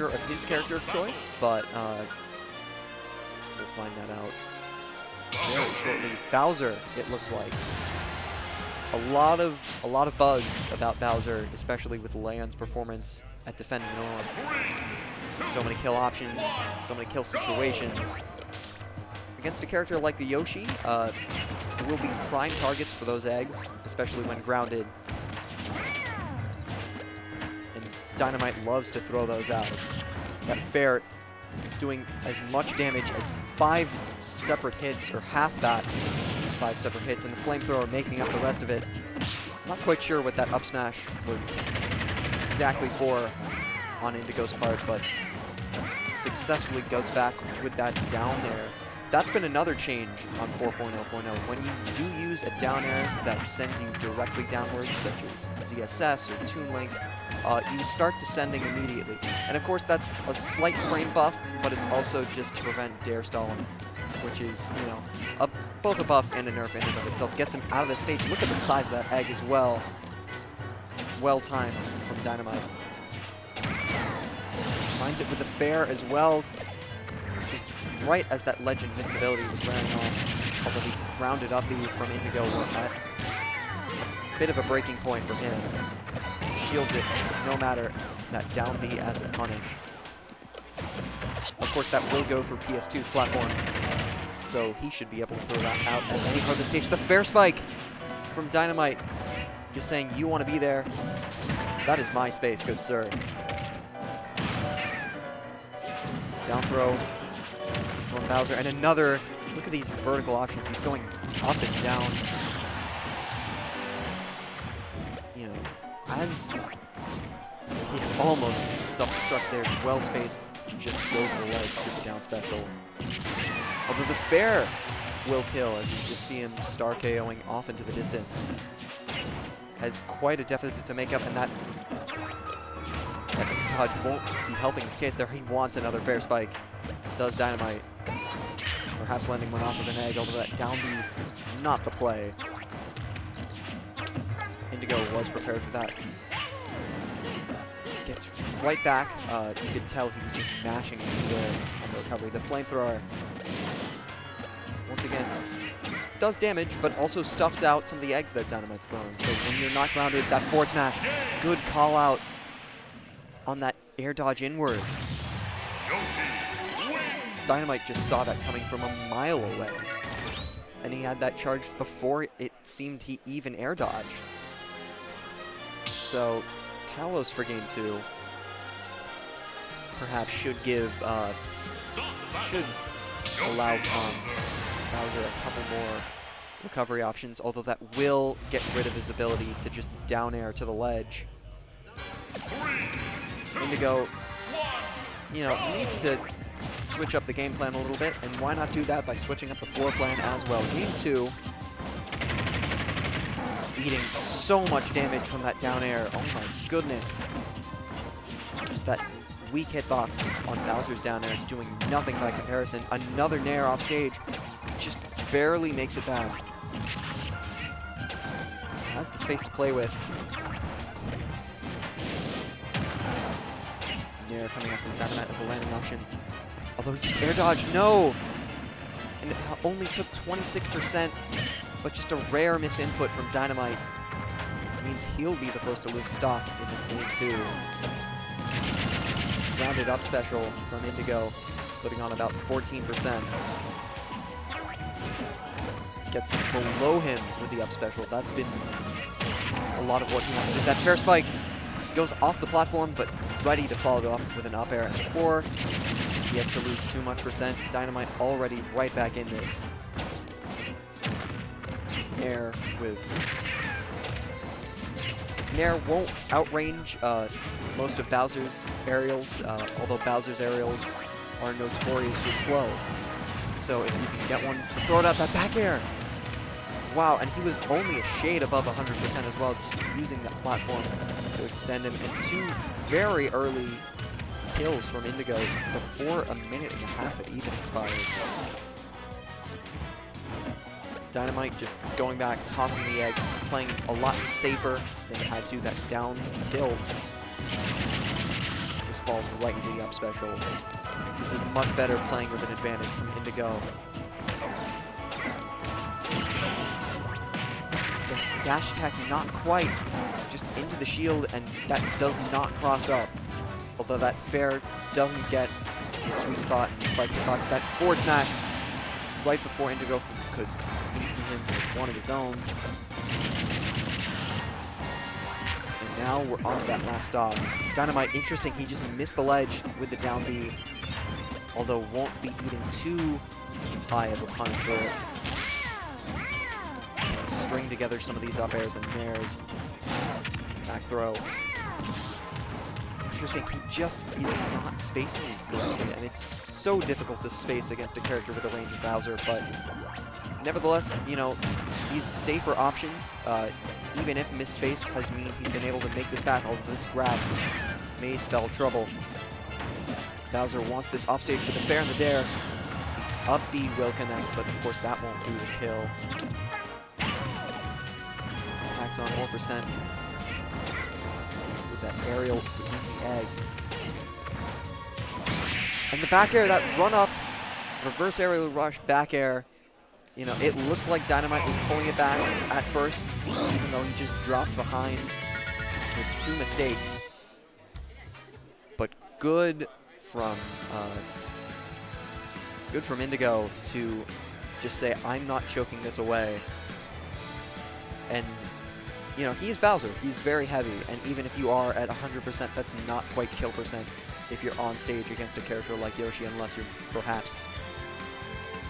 of his character of choice, but uh, we'll find that out very shortly. Bowser, it looks like. A lot of a lot of buzz about Bowser, especially with Leon's performance at defending North. So many kill options, so many kill situations. Against a character like the Yoshi, uh, there will be prime targets for those eggs, especially when grounded. Dynomyte loves to throw those out. That Ferret doing as much damage as five separate hits, or half that, is five separate hits, and the Flamethrower making up the rest of it. Not quite sure what that up smash was exactly for on Indigo's part, but successfully goes back with that down there. That's been another change on 4.0.0. When you do use a down air that sends you directly downwards, such as ZSS or Toon Link, uh, you start descending immediately. And of course, that's a slight frame buff, but it's also just to prevent dair stalling, which is, you know, a, both a buff and a nerf in and of itself. Gets him out of the stage. Look at the size of that egg as well. Well timed from Dynomyte. Finds it with the fair as well. Right as that ledge invincibility was wearing off. Although he grounded up B from Indigo. A bit of a breaking point for him. Shields it no matter that down B as a punish. Of course, that will go through PS2's platforms. So he should be able to throw that out at any part of the stage. The fair spike from Dynomyte. Just saying, you want to be there. That is my space, good sir. Down throw Bowser. And another, look at these vertical options. He's going up and down. You know, as he almost self-destruct there, well spaced, just go for the ledge with the down special. Although the fair will kill as you just see him star KOing off into the distance. Has quite a deficit to make up, and that, dodge won't be helping his case there. He wants another fair spike. Does Dynomyte. Perhaps landing one off with an egg, although that down B, not the play. Indigo was prepared for that. Gets right back. Uh, you could tell he was just mashing the, on the recovery. The flamethrower, once again, does damage, but also stuffs out some of the eggs that Dynomyte's throwing. So when you're not grounded, that forward smash, good call out on that air dodge inward. Dynomyte just saw that coming from a mile away. And he had that charged before it seemed he even air dodged. So Kalos for game two perhaps should give, uh, should allow um, Bowser a couple more recovery options, although that will get rid of his ability to just down air to the ledge. Indigo, you know, needs to switch up the game plan a little bit, and why not do that by switching up the floor plan as well. Game two, eating so much damage from that down air. Oh my goodness. Just that weak hitbox on Bowser's down air, doing nothing by comparison. Another Nair off stage, just barely makes it back. Has the space to play with. Nair coming up from Dynomyte as a landing option. Although air dodge, no! And only took 26%, but just a rare misinput from Dynomyte. It means he'll be the first to lose stock in this game too. Rounded up special from Indigo, putting on about 14%. Gets below him with the up special. That's been a lot of what he wants to do. That fair spike goes off the platform, but ready to follow up with an up air the floor. He has to lose too much percent. Dynomyte already right back in this. Nair with... Nair won't outrange uh, most of Bowser's aerials, uh, although Bowser's aerials are notoriously slow. So if you can get one to throw it out that back air. Wow, and he was only a shade above 100% as well, just using that platform to extend him. And two very early kills from Indigo before a minute and a half had even expired. Dynomyte just going back, tossing the eggs, playing a lot safer than it had to. That down tilt just falls right into the up special. This is much better playing with an advantage from Indigo. The dash attack not quite, just into the shield, and that does not cross up. Although that fair doesn't get the sweet spot and spike box. That forward smash right before Indigo could beat him with one of his own. And now we're on that last stop. Dynomyte, interesting, he just missed the ledge with the down B, although won't be eating too high of a punish. String together some of these up airs and nairs. Back throw. Interesting, he just is not spacing these correctly, and it's so difficult to space against a character with the range of Bowser, but nevertheless, you know, these safer options, uh, even if misspace has mean he's been able to make this back, although this grab may spell trouble. Bowser wants this offstage with the fair and the dair. Up B will connect, but of course that won't do the kill. Attacks on more percent with that aerial the. And the back air, that run up, reverse aerial rush, back air, you know, it looked like Dynomyte was pulling it back at first, even though he just dropped behind with two mistakes. But good from uh, good from Indigo to just say, I'm not choking this away. And, you know, he's Bowser. He's very heavy. And even if you are at 100%, that's not quite kill percent if you're on stage against a character like Yoshi, unless you're perhaps,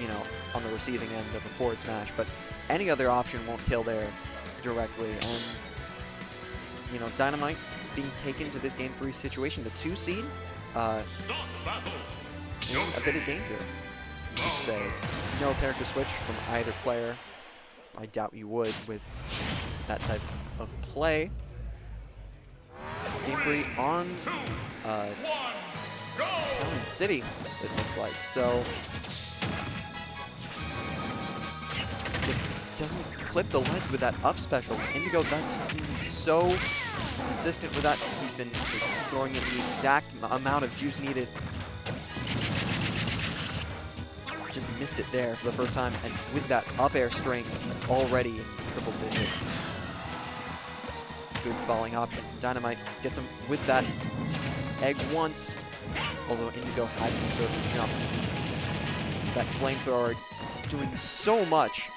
you know, on the receiving end of a forward smash. But any other option won't kill there directly. And, you know, Dynomyte being taken to this game three situation, the two seed, uh, a bit of danger, you could say. No character switch from either player. I doubt you would with that type of play. Game three on uh, Town City, it looks like. So, just doesn't clip the ledge with that up special. Indigo, that's been so consistent with that. He's been throwing in the exact amount of juice needed. Just missed it there for the first time, and with that up air string, he's already in triple digits. Good falling option from Dynomyte. Gets him with that egg once, although Indigo had conserved his jump. That flamethrower doing so much.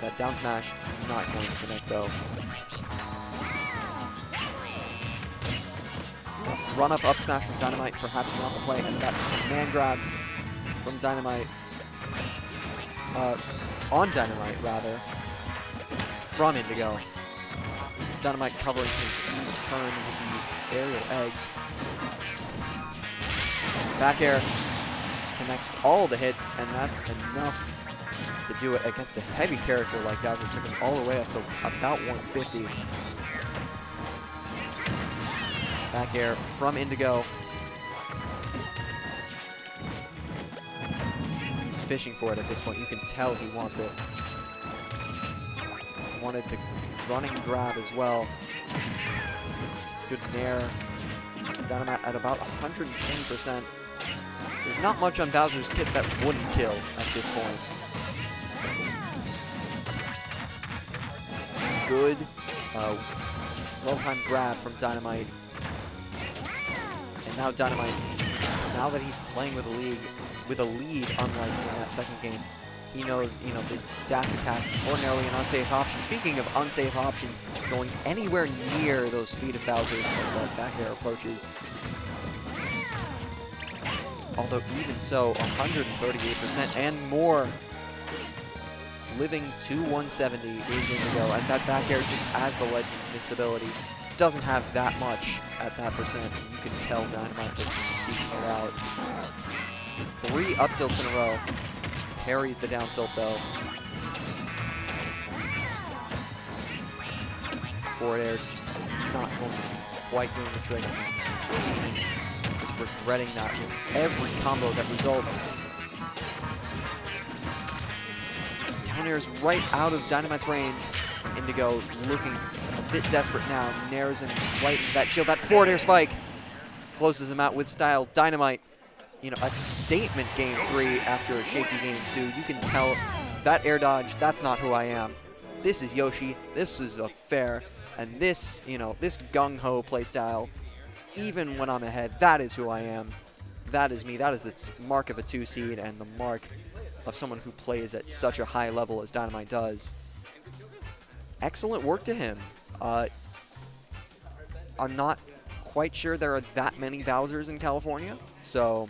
That down smash not going to connect though. Run up up smash from Dynomyte, perhaps not the play, and that man grab from Dynomyte, uh, on Dynomyte rather, from Indigo. Dynomyte covering his return with these aerial eggs. Back air connects all the hits, and that's enough to do it against a heavy character like Bowser. Took him all the way up to about 150. Back air from Indigo. He's fishing for it at this point. You can tell he wants it. Wanted the running grab as well. Good nair. Dynomyte at about 120%. There's not much on Bowser's kit that wouldn't kill at this point. Good, uh, well-timed grab from Dynomyte. And now Dynomyte, now that he's playing with a league, with a lead, unlike in that second game, he knows, you know, this dash attack, ordinarily an unsafe option. Speaking of unsafe options, going anywhere near those feet of Bowser's as back air approaches. Although even so, 138% and more living to 170 is Indigo, and that back air just adds the legend invincibility. Doesn't have that much at that percent. You can tell Dynomyte was just seeking it out. Three up tilts in a row. Parries the down tilt though. Forward air just not going quite doing the trick. Just regretting that with every combo that results. Down air is right out of Dynomyte's range. Indigo looking a bit desperate now. Nares him right into that shield. That forward air spike. closes him out with style. Dynomyte, you know, a statement game three after a shaky game two. You can tell that air dodge, that's not who I am. This is Yoshi. This is a fair. And this, you know, this gung-ho playstyle, even when I'm ahead, that is who I am. That is me. That is the mark of a two seed and the mark of someone who plays at such a high level as Dynomyte does. Excellent work to him. Uh, I'm not quite sure there are that many Bowsers in California, so